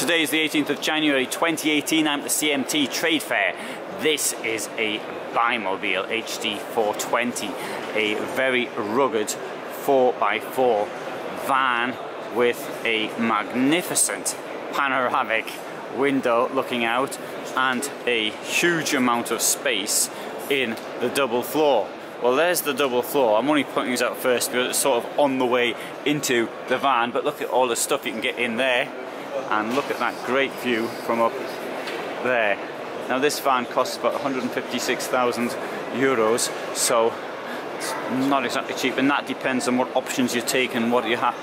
Today is the 18th of January 2018. I'm at the CMT Trade Fair. This is a Bimobil HD 420, a very rugged 4x4 van with a magnificent panoramic window looking out and a huge amount of space in the double floor. Well, there's the double floor. I'm only pointing these out first because it's sort of on the way into the van, but look at all the stuff you can get in there and look at that great view from up there. Now this van costs about 156,000 euros, so it's not exactly cheap, and that depends on what options you take and what you have,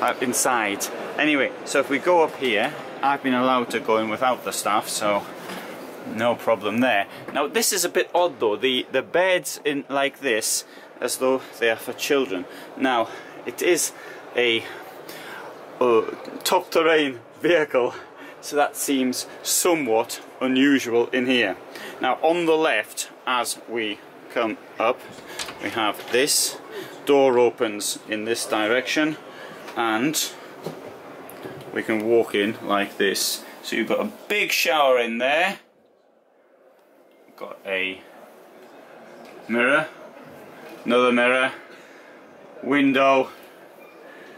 have, inside. Anyway, so if we go up here, I've been allowed to go in without the staff, so no problem there. Now this is a bit odd though, the, the beds in like this, as though they are for children. Now, it is a uh, top terrain vehicle, so that seems somewhat unusual in here. Now on the left, as we come up, we have this, door opens in this direction, and we can walk in like this. So you've got a big shower in there, got a mirror, another mirror, window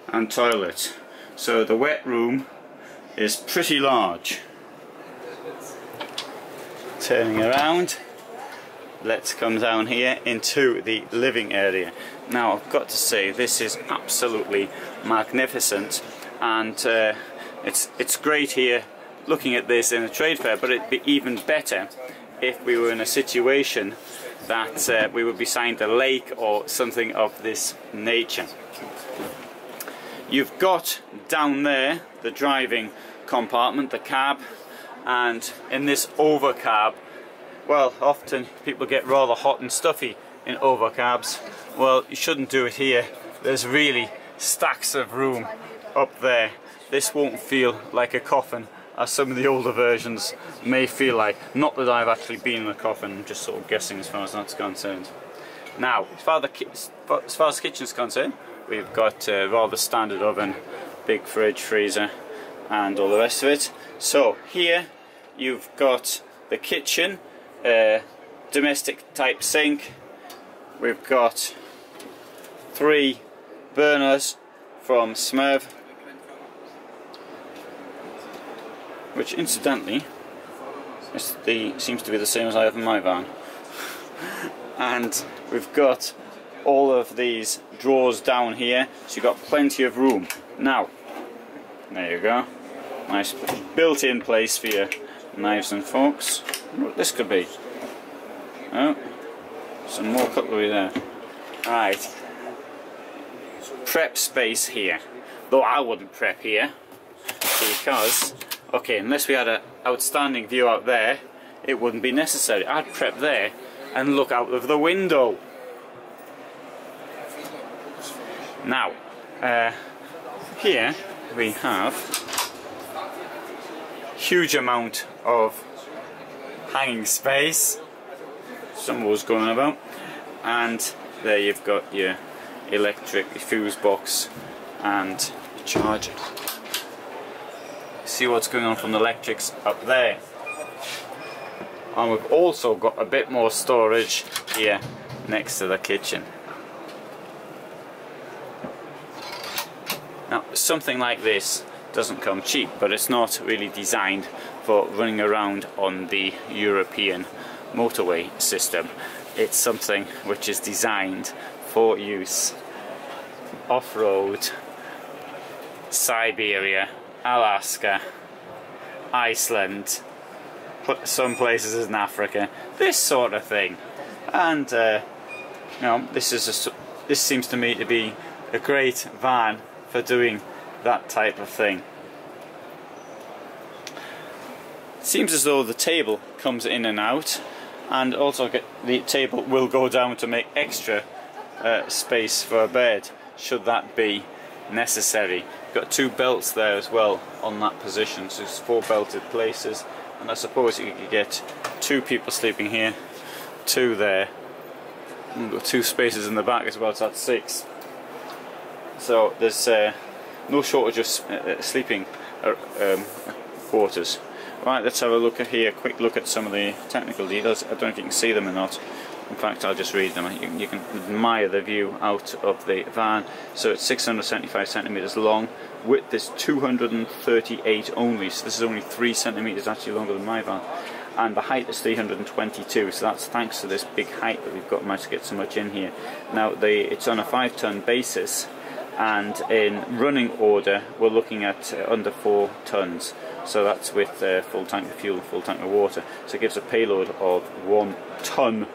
and toilet. So the wet room is pretty large. Turning around, let's come down here into the living area. Now I've got to say this is absolutely magnificent and uh, it's, it's great here looking at this in a trade fair but it'd be even better if we were in a situation that uh, we would be signed a lake or something of this nature. You've got down there the driving compartment, the cab, and in this over cab, well, often people get rather hot and stuffy in over cabs. Well, you shouldn't do it here. There's really stacks of room up there. This won't feel like a coffin as some of the older versions may feel like. Not that I've actually been in a coffin, I'm just sort of guessing as far as that's concerned. Now, as far, as, far as the kitchen's concerned, we've got a rather standard oven, big fridge, freezer, and all the rest of it. So, here you've got the kitchen, domestic type sink, we've got three burners from Smev which incidentally the, seems to be the same as I have in my van. and we've got all of these drawers down here, so you've got plenty of room. Now, there you go. Nice built-in place for your knives and forks. What this could be. Oh, some more cutlery there. Right. Prep space here. Though I wouldn't prep here, because Okay, unless we had an outstanding view out there, it wouldn't be necessary. I'd prep there and look out of the window. Now, uh, here we have huge amount of hanging space. Some was going about. And there you've got your electric fuse box and charger see what's going on from the electrics up there. And we've also got a bit more storage here next to the kitchen. Now something like this doesn't come cheap but it's not really designed for running around on the European motorway system. It's something which is designed for use off-road, Siberia Alaska, Iceland, some places in Africa, this sort of thing. And uh, you know, this is a, this seems to me to be a great van for doing that type of thing. It seems as though the table comes in and out, and also the table will go down to make extra uh, space for a bed, should that be necessary. Got two belts there as well on that position, so it's four belted places. And I suppose you could get two people sleeping here, two there. And got two spaces in the back as well, so that's six. So there's uh, no shortage of uh, uh, sleeping uh, um, quarters. Right, let's have a look at here, a quick look at some of the technical details. I don't know if you can see them or not. In fact, I'll just read them. You, you, can admire the view out of the van. So it's 675 centimeters long. Width is 238 only. So this is only three centimeters actually longer than my van. And the height is 322. So that's thanks to this big height that we've got managed to get so much in here. Now the, it's on a five ton basis and in running order we're looking at uh, under 4 tons. So that's with uh, full tank of fuel full tank of water. So it gives a payload of 1 ton.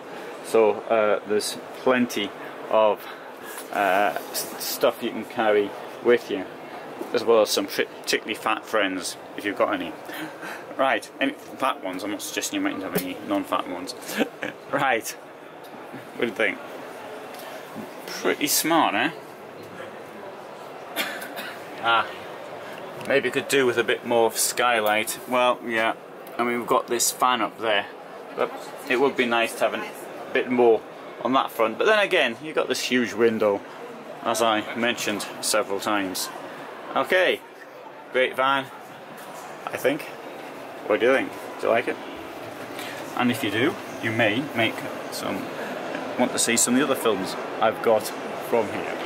So uh, there's plenty of uh, stuff you can carry with you as well as some particularly fat friends if you've got any. Right any fat ones? I'm not suggesting you mightn't have any non-fat ones. Right what do you think? Pretty smart eh Ah, maybe could do with a bit more skylight. Well, yeah, I mean we've got this fan up there, but it would be nice to have a bit more on that front. But then again, you've got this huge window, as I mentioned several times. Okay, great van, I think. What do you think? Do you like it? And if you do, you may make some want to see some of the other films I've got from here.